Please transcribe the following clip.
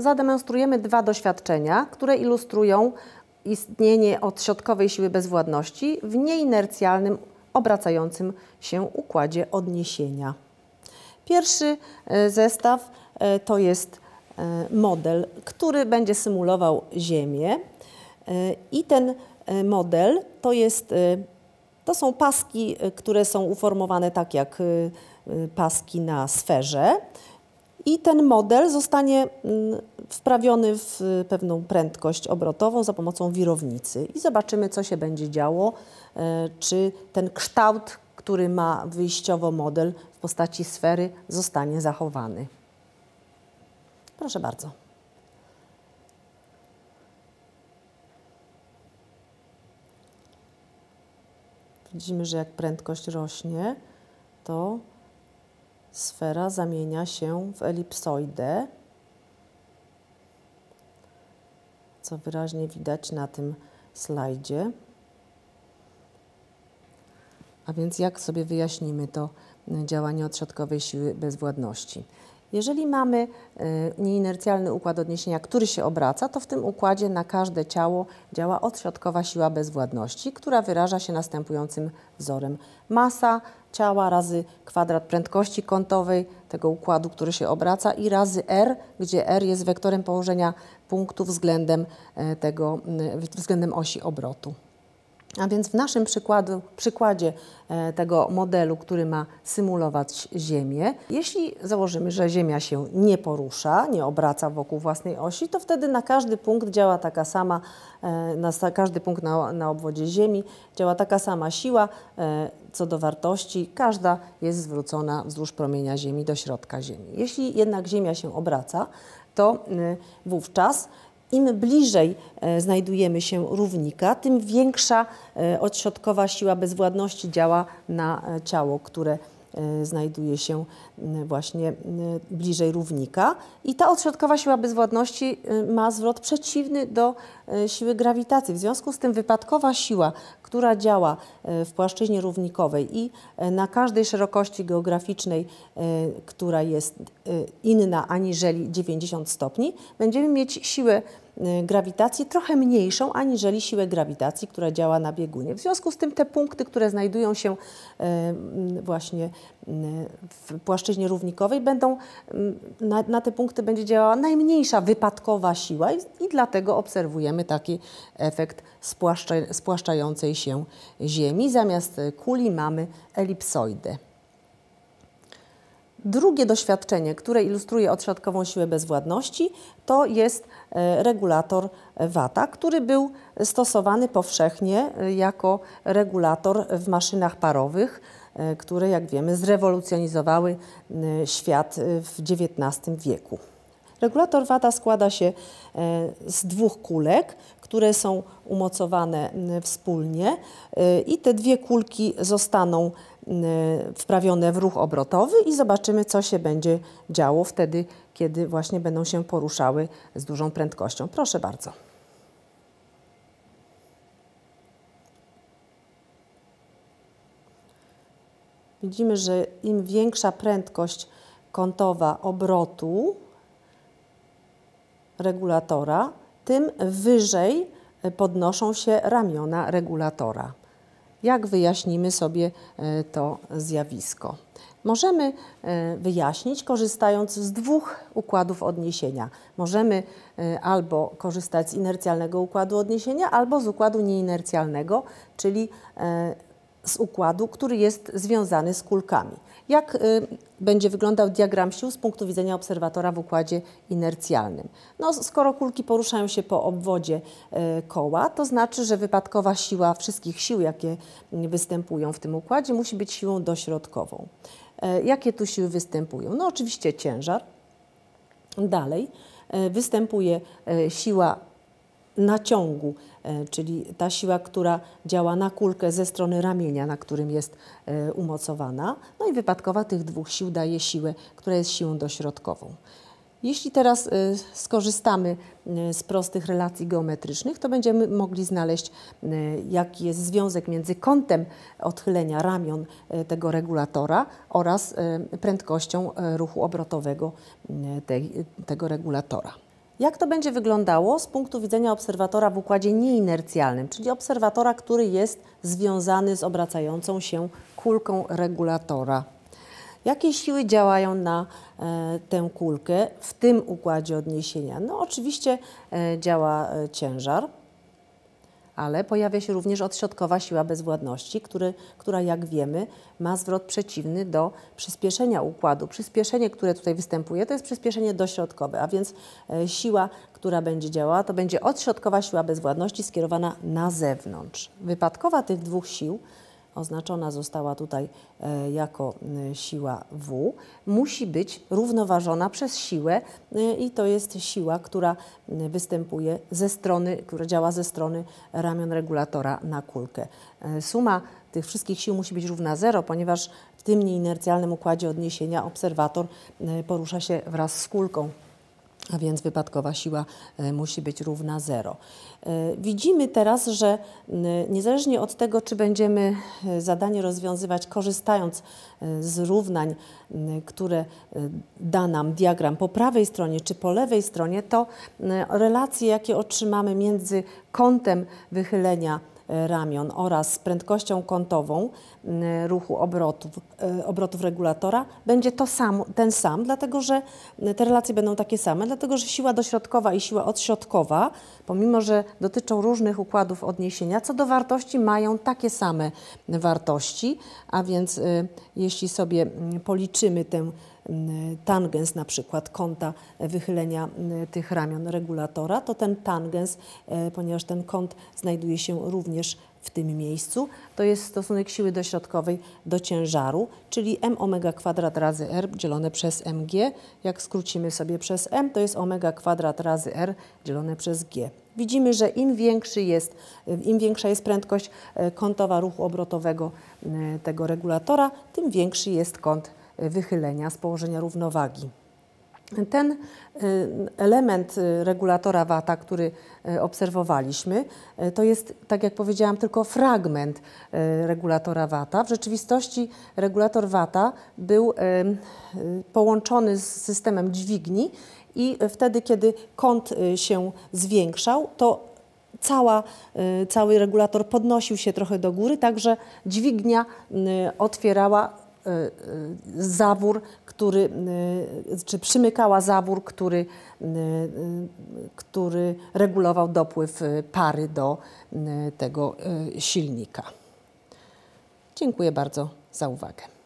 zademonstrujemy dwa doświadczenia, które ilustrują istnienie odśrodkowej siły bezwładności w nieinercjalnym, obracającym się układzie odniesienia. Pierwszy e, zestaw e, to jest e, model, który będzie symulował Ziemię i ten model to, jest, to są paski, które są uformowane tak jak paski na sferze. I ten model zostanie mm, wprawiony w pewną prędkość obrotową za pomocą wirownicy. I zobaczymy, co się będzie działo, czy ten kształt, który ma wyjściowo model w postaci sfery, zostanie zachowany. Proszę bardzo. Widzimy, że jak prędkość rośnie, to sfera zamienia się w elipsoidę, co wyraźnie widać na tym slajdzie. A więc jak sobie wyjaśnimy to działanie odśrodkowej siły bezwładności? Jeżeli mamy e, nieinercjalny układ odniesienia, który się obraca, to w tym układzie na każde ciało działa odśrodkowa siła bezwładności, która wyraża się następującym wzorem. Masa ciała razy kwadrat prędkości kątowej tego układu, który się obraca i razy r, gdzie r jest wektorem położenia punktu względem, e, tego, względem osi obrotu. A więc w naszym przykładu, przykładzie e, tego modelu, który ma symulować Ziemię, jeśli założymy, że Ziemia się nie porusza, nie obraca wokół własnej osi, to wtedy na każdy punkt działa taka sama, e, na każdy punkt na, na obwodzie Ziemi działa taka sama siła e, co do wartości. Każda jest zwrócona wzdłuż promienia Ziemi do środka Ziemi. Jeśli jednak Ziemia się obraca, to wówczas im bliżej e, znajdujemy się równika, tym większa e, odśrodkowa siła bezwładności działa na e, ciało, które znajduje się właśnie bliżej równika. I ta odśrodkowa siła bezwładności ma zwrot przeciwny do siły grawitacji. W związku z tym wypadkowa siła, która działa w płaszczyźnie równikowej i na każdej szerokości geograficznej, która jest inna aniżeli 90 stopni, będziemy mieć siłę Y, grawitacji trochę mniejszą aniżeli siłę grawitacji, która działa na biegunie. W związku z tym te punkty, które znajdują się y, właśnie y, w płaszczyźnie równikowej, będą, na, na te punkty będzie działała najmniejsza wypadkowa siła i, i dlatego obserwujemy taki efekt spłaszcza, spłaszczającej się Ziemi. Zamiast kuli mamy elipsoidę. Drugie doświadczenie, które ilustruje odśrodkową siłę bezwładności, to jest e, regulator Wata, który był stosowany powszechnie e, jako regulator w maszynach parowych, e, które, jak wiemy, zrewolucjonizowały świat w XIX wieku. Regulator Wata składa się z dwóch kulek, które są umocowane wspólnie i te dwie kulki zostaną wprawione w ruch obrotowy i zobaczymy, co się będzie działo wtedy, kiedy właśnie będą się poruszały z dużą prędkością. Proszę bardzo. Widzimy, że im większa prędkość kątowa obrotu regulatora, tym wyżej podnoszą się ramiona regulatora jak wyjaśnimy sobie e, to zjawisko. Możemy e, wyjaśnić korzystając z dwóch układów odniesienia. Możemy e, albo korzystać z inercjalnego układu odniesienia, albo z układu nieinercjalnego, czyli z układu, który jest związany z kulkami. Jak y, będzie wyglądał diagram sił z punktu widzenia obserwatora w układzie inercjalnym? No, skoro kulki poruszają się po obwodzie y, koła, to znaczy, że wypadkowa siła wszystkich sił, jakie występują w tym układzie, musi być siłą dośrodkową. Y, jakie tu siły występują? No oczywiście ciężar. Dalej występuje siła naciągu, e, czyli ta siła, która działa na kulkę ze strony ramienia, na którym jest e, umocowana. No i wypadkowa tych dwóch sił daje siłę, która jest siłą dośrodkową. Jeśli teraz e, skorzystamy z prostych relacji geometrycznych, to będziemy mogli znaleźć, jaki jest związek między kątem odchylenia ramion tego regulatora oraz prędkością ruchu obrotowego tego regulatora. Jak to będzie wyglądało z punktu widzenia obserwatora w układzie nieinercjalnym, czyli obserwatora, który jest związany z obracającą się kulką regulatora? Jakie siły działają na e, tę kulkę w tym układzie odniesienia? No oczywiście e, działa e, ciężar, ale pojawia się również odśrodkowa siła bezwładności, który, która jak wiemy ma zwrot przeciwny do przyspieszenia układu. Przyspieszenie, które tutaj występuje, to jest przyspieszenie dośrodkowe, a więc e, siła, która będzie działała, to będzie odśrodkowa siła bezwładności skierowana na zewnątrz. Wypadkowa tych dwóch sił oznaczona została tutaj e, jako e, siła W, musi być równoważona przez siłę e, i to jest siła, która występuje ze strony, która działa ze strony ramion regulatora na kulkę. Suma tych wszystkich sił musi być równa zero, ponieważ w tym nieinercjalnym układzie odniesienia obserwator porusza się wraz z kulką a więc wypadkowa siła e, musi być równa zero. E, widzimy teraz, że niezależnie od tego, czy będziemy e, zadanie rozwiązywać korzystając z równań, które da nam diagram po prawej stronie czy po lewej stronie, to relacje, jakie otrzymamy między kątem wychylenia ramion oraz prędkością kątową mm, ruchu obrotów, e, obrotów regulatora będzie to sam, ten sam, dlatego że te relacje będą takie same, dlatego że siła dośrodkowa i siła odśrodkowa, pomimo że dotyczą różnych układów odniesienia, co do wartości mają takie same wartości, a więc y, jeśli sobie mm, policzymy tę tangens na przykład kąta wychylenia tych ramion regulatora, to ten tangens, e, ponieważ ten kąt znajduje się również w tym miejscu, to jest stosunek siły dośrodkowej do ciężaru, czyli m omega kwadrat razy r dzielone przez mg. Jak skrócimy sobie przez m, to jest omega kwadrat razy r dzielone przez g. Widzimy, że im, większy jest, im większa jest prędkość kątowa ruchu obrotowego tego regulatora, tym większy jest kąt wychylenia z położenia równowagi. Ten y, element y, regulatora wata, który y, obserwowaliśmy, to jest, tak jak powiedziałam, tylko fragment regulatora wata. W rzeczywistości regulator wata był połączony z systemem dźwigni i wtedy, kiedy kąt się zwiększał, to cała, cały regulator podnosił się trochę do góry, także dźwignia otwierała zawór, który, y, czy przymykała zawór, który, który regulował dopływ pary do tego silnika. Dziękuję bardzo za uwagę.